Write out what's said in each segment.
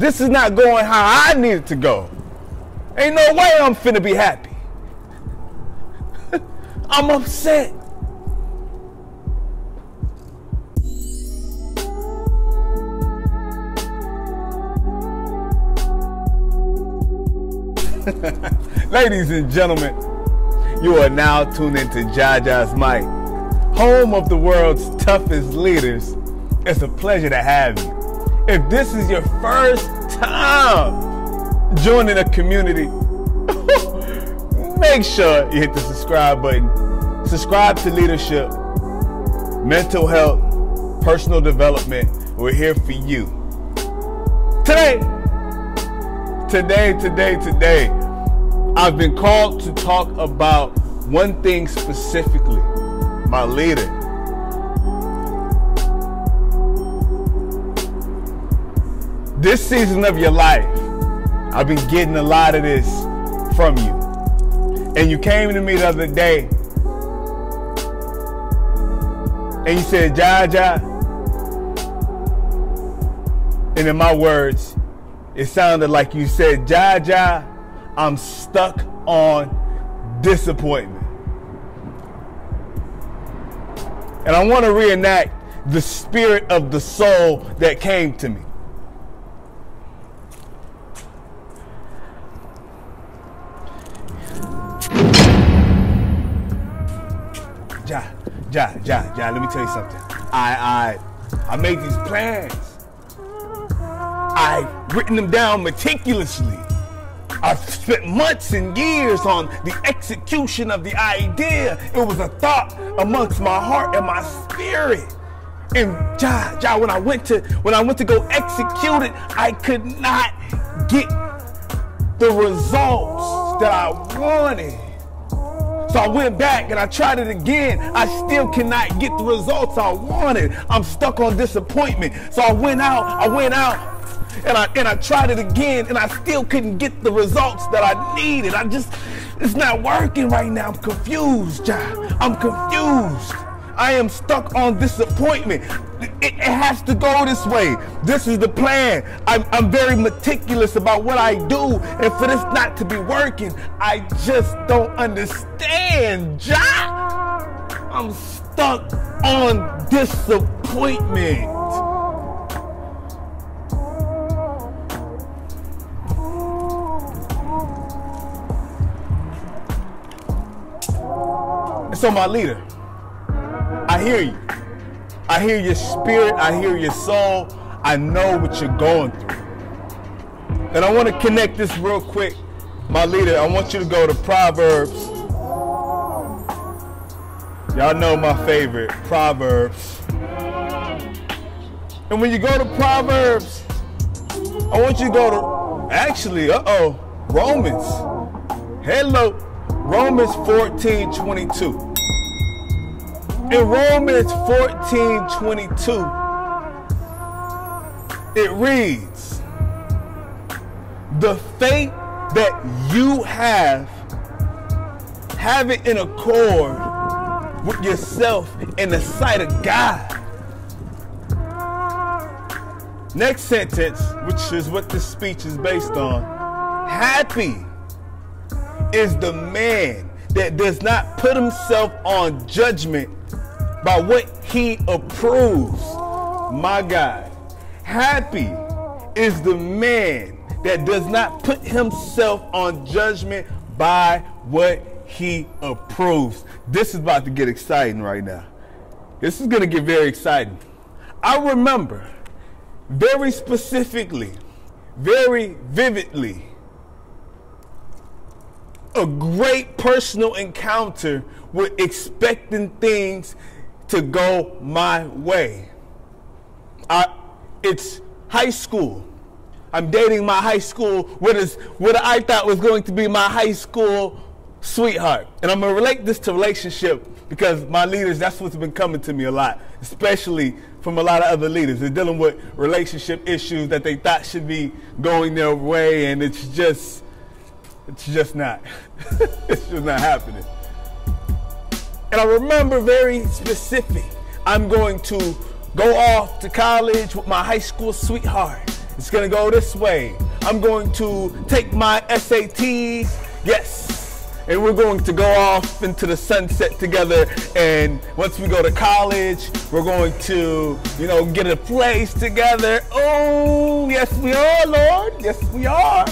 This is not going how I need it to go. Ain't no way I'm finna be happy. I'm upset. Ladies and gentlemen, you are now tuned into Jaja's Mike, home of the world's toughest leaders. It's a pleasure to have you. If this is your first time joining a community, make sure you hit the subscribe button. Subscribe to leadership, mental health, personal development. We're here for you. Today, today, today, today, I've been called to talk about one thing specifically my leader. This season of your life, I've been getting a lot of this from you. And you came to me the other day and you said, Jaja. And in my words, it sounded like you said, Jaja, I'm stuck on disappointment. And I want to reenact the spirit of the soul that came to me. Ja, Ja, Ja, let me tell you something. I I I made these plans. I've written them down meticulously. I've spent months and years on the execution of the idea. It was a thought amongst my heart and my spirit. And Ja, Ja, when I went to when I went to go execute it, I could not get the results that I wanted. So I went back and I tried it again. I still cannot get the results I wanted. I'm stuck on disappointment. So I went out, I went out and I and I tried it again and I still couldn't get the results that I needed. I just it's not working right now. I'm confused, John. I'm confused. I am stuck on disappointment. It, it, has to go this way. This is the plan. I'm, I'm very meticulous about what I do. And for this not to be working, I just don't understand, John. I'm stuck on disappointment. so my leader, I hear you. I hear your spirit. I hear your soul. I know what you're going through. And I want to connect this real quick. My leader, I want you to go to Proverbs. Y'all know my favorite, Proverbs. And when you go to Proverbs, I want you to go to, actually, uh-oh, Romans. Hello, Romans 14, 22. In Romans 14 22, it reads, The faith that you have, have it in accord with yourself in the sight of God. Next sentence, which is what this speech is based on happy is the man that does not put himself on judgment by what he approves. My God. Happy is the man that does not put himself on judgment by what he approves. This is about to get exciting right now. This is going to get very exciting. I remember very specifically, very vividly, a great personal encounter with expecting things to go my way. I, it's high school. I'm dating my high school, what, is, what I thought was going to be my high school sweetheart. And I'm going to relate this to relationship because my leaders, that's what's been coming to me a lot, especially from a lot of other leaders. They're dealing with relationship issues that they thought should be going their way, and it's just, it's just not. it's just not happening. And I remember very specific. I'm going to go off to college with my high school sweetheart. It's gonna go this way. I'm going to take my SATs. Yes. And we're going to go off into the sunset together. And once we go to college, we're going to, you know, get a place together. Oh, yes, we are, Lord. Yes, we are.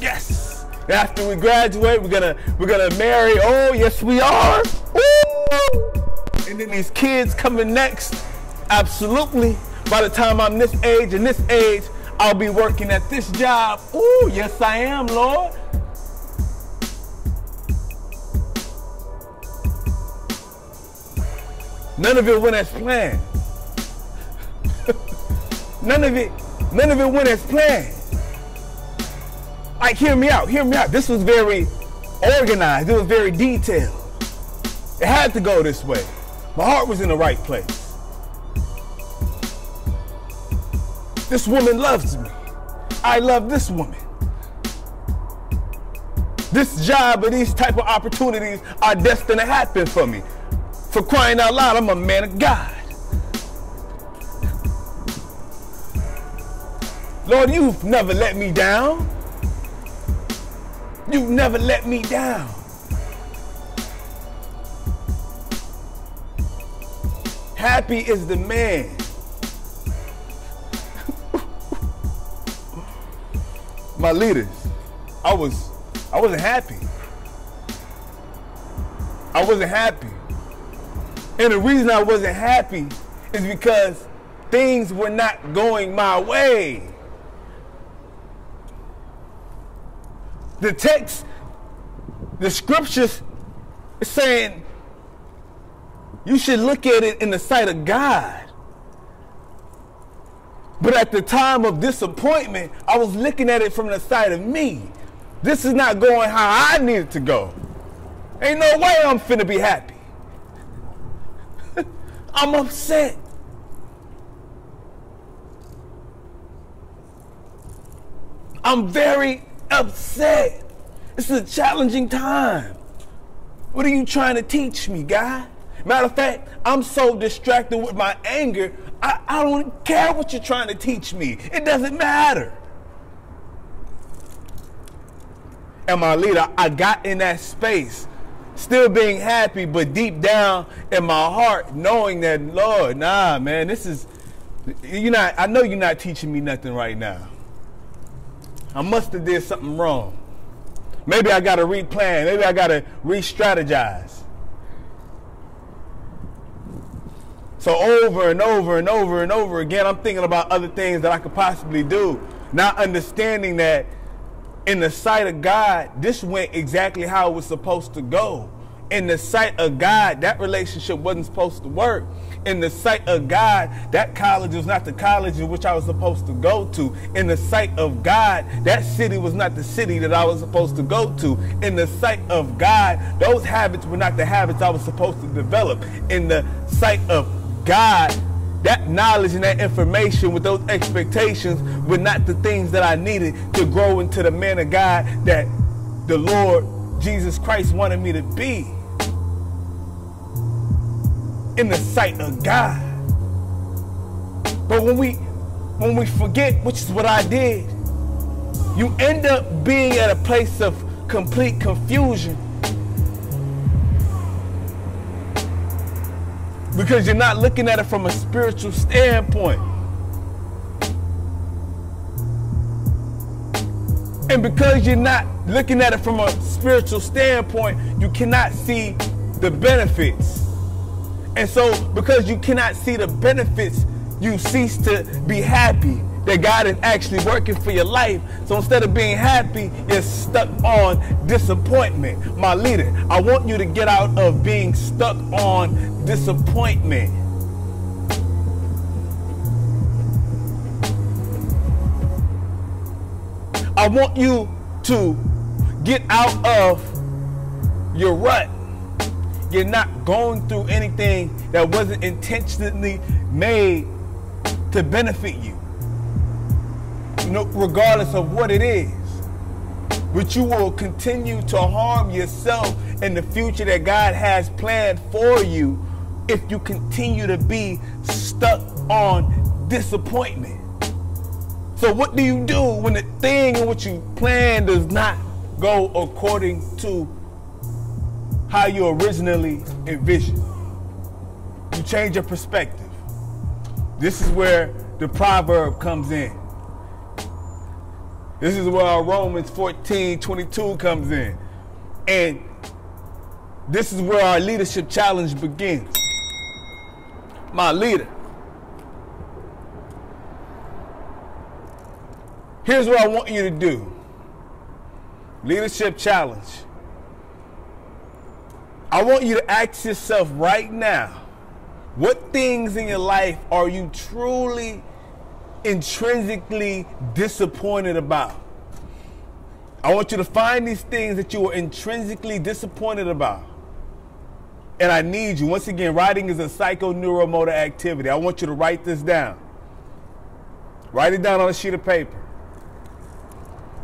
Yes. After we graduate, we're gonna we're gonna marry. Oh, yes, we are. And then these kids coming next. Absolutely. By the time I'm this age and this age, I'll be working at this job. Oh, yes, I am, Lord. None of it went as planned. none of it, none of it went as planned. Like, hear me out, hear me out. This was very organized, it was very detailed. It had to go this way. My heart was in the right place. This woman loves me. I love this woman. This job and these type of opportunities are destined to happen for me. For crying out loud, I'm a man of God. Lord, you've never let me down. You've never let me down. Happy is the man. My leaders, I was I wasn't happy. I wasn't happy. And the reason I wasn't happy is because things were not going my way. The text, the scriptures is saying you should look at it in the sight of God. But at the time of disappointment, I was looking at it from the side of me. This is not going how I need it to go. Ain't no way I'm finna be happy. I'm upset. I'm very upset. This is a challenging time. What are you trying to teach me, God? Matter of fact, I'm so distracted with my anger, I, I don't care what you're trying to teach me. It doesn't matter. And my leader, I got in that space still being happy, but deep down in my heart, knowing that, Lord, nah, man, this is, you're not, I know you're not teaching me nothing right now. I must have did something wrong. Maybe I got to replan. Maybe I got to re-strategize. So over and over and over and over again, I'm thinking about other things that I could possibly do, not understanding that in the sight of God, this went exactly how it was supposed to go. In the sight of God, that relationship wasn't supposed to work. In the sight of God, that college was not the college in which I was supposed to go to. In the sight of God, that city was not the city that I was supposed to go to. In the sight of God, those habits were not the habits I was supposed to develop. In the sight of God, that knowledge and that information with those expectations were not the things that I needed to grow into the man of God that the Lord Jesus Christ wanted me to be in the sight of God. But when we when we forget, which is what I did, you end up being at a place of complete confusion because you're not looking at it from a spiritual standpoint. And because you're not looking at it from a spiritual standpoint, you cannot see the benefits. And so, because you cannot see the benefits, you cease to be happy that God is actually working for your life. So instead of being happy, you're stuck on disappointment. My leader, I want you to get out of being stuck on disappointment. I want you to get out of your rut. You're not going through anything that wasn't intentionally made to benefit you regardless of what it is. But you will continue to harm yourself in the future that God has planned for you if you continue to be stuck on disappointment. So what do you do when the thing in which you plan does not go according to how you originally envisioned? You change your perspective. This is where the proverb comes in. This is where our Romans 14, 22 comes in. And this is where our leadership challenge begins. My leader. Here's what I want you to do. Leadership challenge. I want you to ask yourself right now what things in your life are you truly intrinsically disappointed about? I want you to find these things that you are intrinsically disappointed about. And I need you, once again, writing is a psychoneuromotor activity. I want you to write this down. Write it down on a sheet of paper.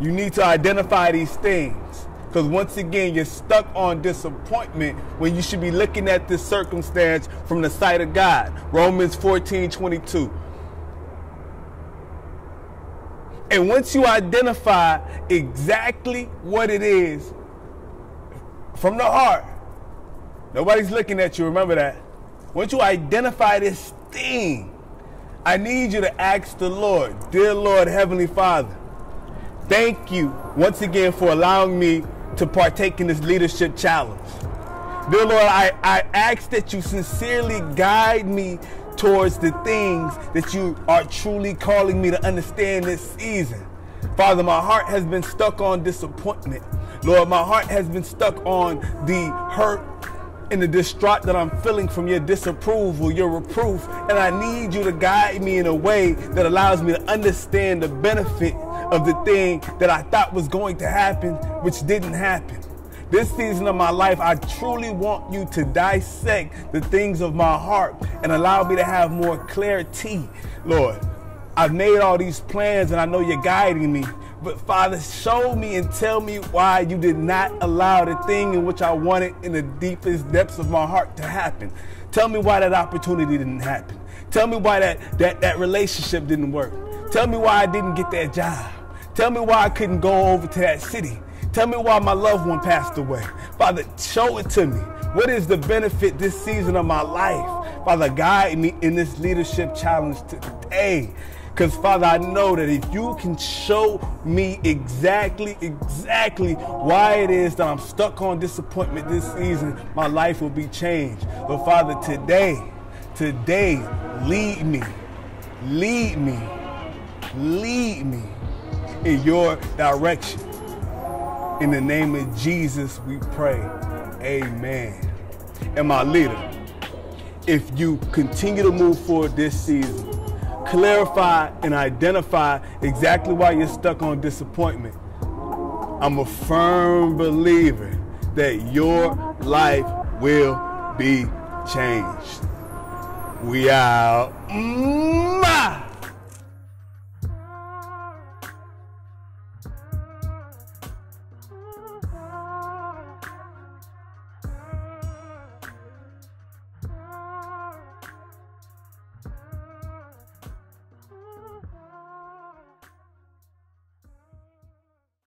You need to identify these things. Because once again, you're stuck on disappointment when you should be looking at this circumstance from the sight of God. Romans 14 22. And once you identify exactly what it is from the heart, nobody's looking at you, remember that. Once you identify this thing, I need you to ask the Lord, Dear Lord, Heavenly Father, thank you once again for allowing me to partake in this leadership challenge. Dear Lord, I, I ask that you sincerely guide me towards the things that you are truly calling me to understand this season. Father, my heart has been stuck on disappointment. Lord, my heart has been stuck on the hurt and the distraught that I'm feeling from your disapproval, your reproof, and I need you to guide me in a way that allows me to understand the benefit of the thing that I thought was going to happen, which didn't happen. This season of my life, I truly want you to dissect the things of my heart and allow me to have more clarity, Lord. I've made all these plans and I know you're guiding me. But Father, show me and tell me why you did not allow the thing in which I wanted in the deepest depths of my heart to happen. Tell me why that opportunity didn't happen. Tell me why that, that, that relationship didn't work. Tell me why I didn't get that job. Tell me why I couldn't go over to that city. Tell me why my loved one passed away. Father, show it to me. What is the benefit this season of my life? Father, guide me in this leadership challenge today. Because, Father, I know that if you can show me exactly, exactly why it is that I'm stuck on disappointment this season, my life will be changed. But, Father, today, today, lead me, lead me, lead me in your direction. In the name of Jesus, we pray. Amen. And my leader, if you continue to move forward this season, clarify and identify exactly why you're stuck on disappointment. I'm a firm believer that your life will be changed. We out.